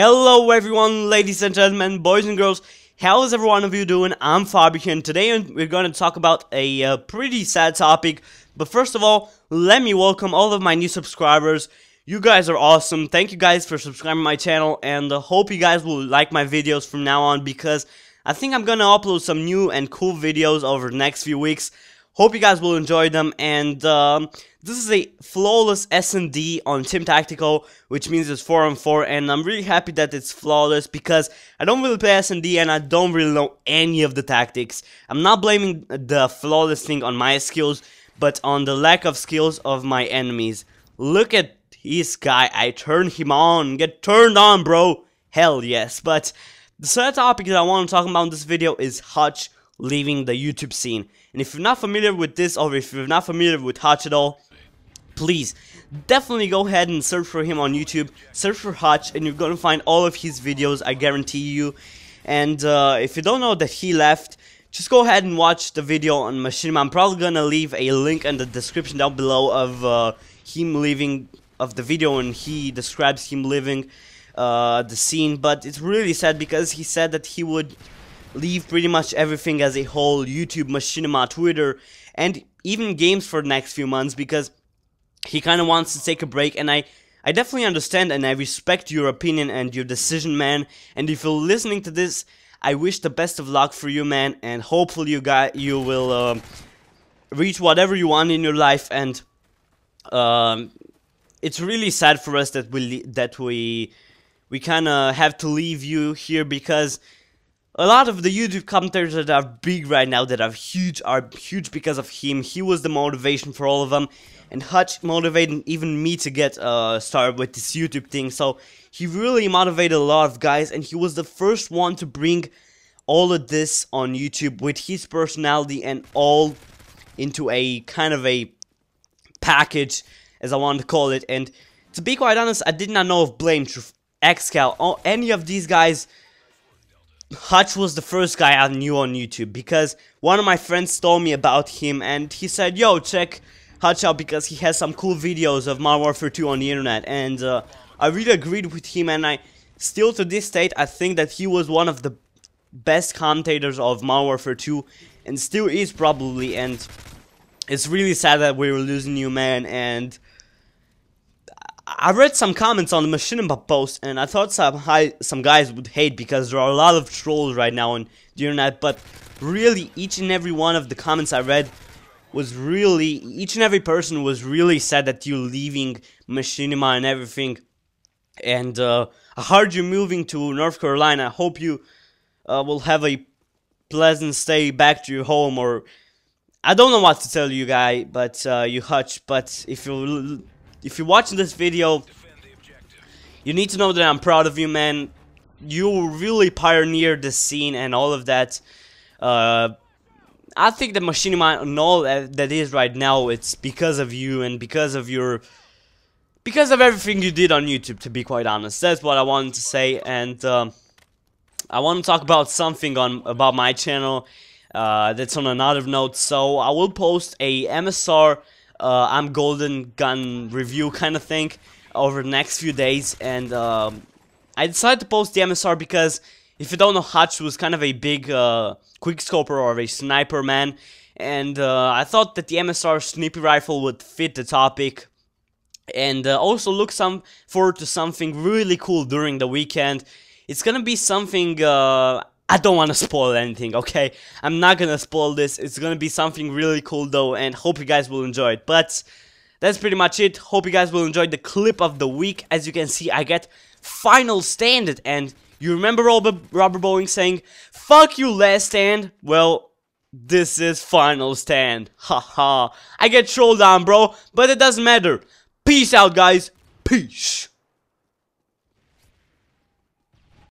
Hello everyone, ladies and gentlemen, boys and girls, how is every one of you doing? I'm Fabio and today we're going to talk about a uh, pretty sad topic. But first of all, let me welcome all of my new subscribers. You guys are awesome. Thank you guys for subscribing my channel and uh, hope you guys will like my videos from now on because I think I'm going to upload some new and cool videos over the next few weeks. Hope you guys will enjoy them, and um, this is a flawless S&D on Team Tactical, which means it's 4 on 4, and I'm really happy that it's flawless, because I don't really play S&D, and I don't really know any of the tactics. I'm not blaming the flawless thing on my skills, but on the lack of skills of my enemies. Look at this guy, I turned him on, get turned on, bro! Hell yes, but the third topic that I want to talk about in this video is Hutch leaving the YouTube scene. And if you're not familiar with this or if you're not familiar with Hutch at all, please definitely go ahead and search for him on YouTube. Search for Hutch and you're to find all of his videos, I guarantee you. And uh, if you don't know that he left, just go ahead and watch the video on Machinima. I'm probably to leave a link in the description down below of uh, him leaving, of the video and he describes him leaving uh, the scene. But it's really sad because he said that he would leave pretty much everything as a whole, YouTube, Machinima, Twitter, and even games for the next few months because he kind of wants to take a break and I I definitely understand and I respect your opinion and your decision, man. And if you're listening to this, I wish the best of luck for you, man, and hopefully you got you will uh, reach whatever you want in your life. And um, it's really sad for us that we that we we kind of have to leave you here because a lot of the YouTube commenters that are big right now, that are huge, are huge because of him. He was the motivation for all of them. And Hutch motivated even me to get uh, started with this YouTube thing. So he really motivated a lot of guys. And he was the first one to bring all of this on YouTube with his personality and all into a kind of a package, as I want to call it. And to be quite honest, I did not know of Blame, truth xcal or any of these guys Hutch was the first guy I knew on YouTube because one of my friends told me about him and he said, yo, check Hutch out because he has some cool videos of Modern Warfare 2 on the internet. And uh, I really agreed with him and I still to this date I think that he was one of the best commentators of Modern Warfare 2 and still is probably. And it's really sad that we are losing you man. And I read some comments on the Machinima post, and I thought some high, some guys would hate because there are a lot of trolls right now on the internet. But really, each and every one of the comments I read was really each and every person was really sad that you're leaving Machinima and everything. And uh, I heard you're moving to North Carolina. I hope you uh, will have a pleasant stay back to your home. Or I don't know what to tell you, guy, but uh, you hutch. But if you if you're watching this video, you need to know that I'm proud of you, man. You really pioneered the scene and all of that. Uh, I think the Machinima and all that, that is right now, it's because of you and because of your... Because of everything you did on YouTube, to be quite honest. That's what I wanted to say, and... Um, I want to talk about something on about my channel uh, that's on another note. So I will post a MSR uh, I'm Golden Gun review kind of thing over the next few days, and um, I decided to post the MSR because if you don't know, Hutch was kind of a big uh, quickscoper or a sniper man, and uh, I thought that the MSR sniper rifle would fit the topic, and uh, also look some forward to something really cool during the weekend. It's gonna be something uh, I don't want to spoil anything, okay? I'm not gonna spoil this. It's gonna be something really cool though, and hope you guys will enjoy it. But that's pretty much it. Hope you guys will enjoy the clip of the week. As you can see, I get final standard, and you remember Robert, Robert Bowling saying, "Fuck you, last stand." Well, this is final stand. Haha. I get trolled on, bro, but it doesn't matter. Peace out, guys. Peace.